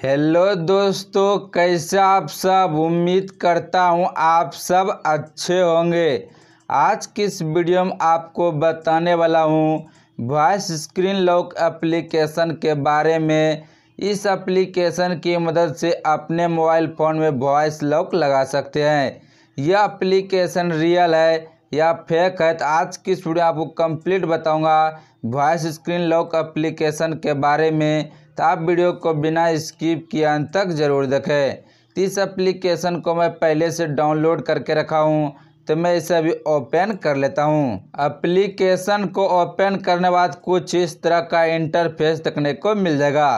Hello दोस्तों, कैसे आप सब? उम्मीद करता हूँ आप सब अच्छे होंगे। आज की इस वीडियो में आपको बताने वाला हूँ वॉइस स्क्रीन लॉक एप्लीकेशन के बारे में। इस एप्लीकेशन की मदद से अपने मोबाइल फ़ोन में वॉइस लॉक लगा सकते हैं। यह एप्लीकेशन रियल है। या फेक है तो आज की वीडियो आपको कंप्लीट बताऊँगा। वॉइस स्क्रीन लॉक एप्लीकेशन के बारे में। तो आप वीडियो को बिना स्किप किए अंत तक ज़रूर देखें। इस एप्लीकेशन को मैं पहले से डाउनलोड करके रखा हूँ तो मैं इसे अभी ओपन कर लेता हूँ। एप्लीकेशन को ओपन करने बाद कुछ इस तरह का इंटरफेस देखने को मिल जाएगा।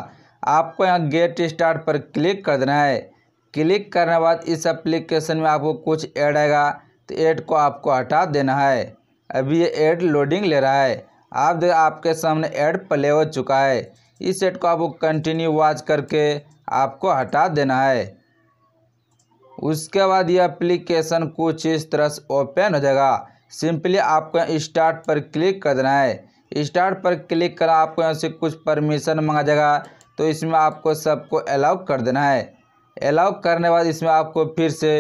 आपको यहाँ गेट स्टार्ट पर क्लिक कर देना है। क्लिक करने बाद इस एप्लीकेशन में आपको कुछ ऐड आएगा। ऐड को आपको हटा देना है। अभी ये एड लोडिंग ले रहा है। आप देख, आपके सामने एड प्ले हो चुका है। इस एड को आपको कंटिन्यू वॉच करके आपको हटा देना है। उसके बाद ये एप्लीकेशन कुछ इस तरह से ओपन हो जाएगा। सिंपली आपको स्टार्ट पर क्लिक कर देना है। स्टार्ट पर क्लिक कर आपको यहाँ से कुछ परमिशन मांगा जाएगा। तो इसमें आपको सबको अलाउ कर देना है। अलाउ करने बाद इसमें आपको फिर से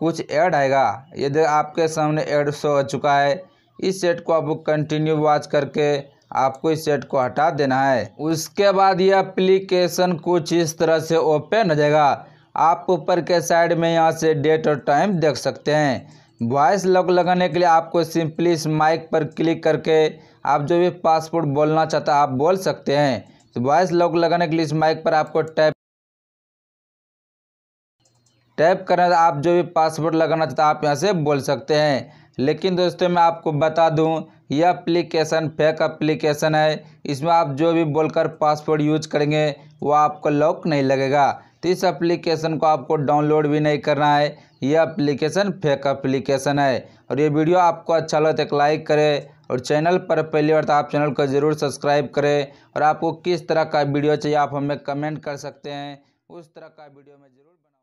कुछ ऐड आएगा। यदि आपके सामने ऐड शो हो चुका है, इस सेट को आपको कंटिन्यू वॉच करके आपको इस सेट को हटा देना है। उसके बाद ये एप्लीकेशन कुछ इस तरह से ओपन हो जाएगा। आप ऊपर के साइड में यहाँ से डेट और टाइम देख सकते हैं। वॉइस लॉक लगाने के लिए आपको सिंपली इस माइक पर क्लिक करके आप जो भी पासपोर्ट बोलना चाहते आप बोल सकते हैं। तो वॉइस लॉक लगाने के लिए इस माइक पर आपको टैप टैप करना आप जो भी पासवर्ड लगाना चाहते हैं, आप यहाँ से बोल सकते हैं। लेकिन दोस्तों, मैं आपको बता दूँ, यह एप्लीकेशन फेक एप्लीकेशन है। इसमें आप जो भी बोलकर पासवर्ड यूज़ करेंगे, वो आपको लॉक नहीं लगेगा। तो इस एप्लीकेशन को आपको डाउनलोड भी नहीं करना है। यह एप्लीकेशन फेक एप्लीकेशन है। और ये वीडियो आपको अच्छा लगे तो एक लाइक करें। और चैनल पर पहली बार तो आप चैनल को ज़रूर सब्सक्राइब करें। और आपको किस तरह का वीडियो चाहिए, आप हमें कमेंट कर सकते हैं। उस तरह का वीडियो मैं ज़रूर बना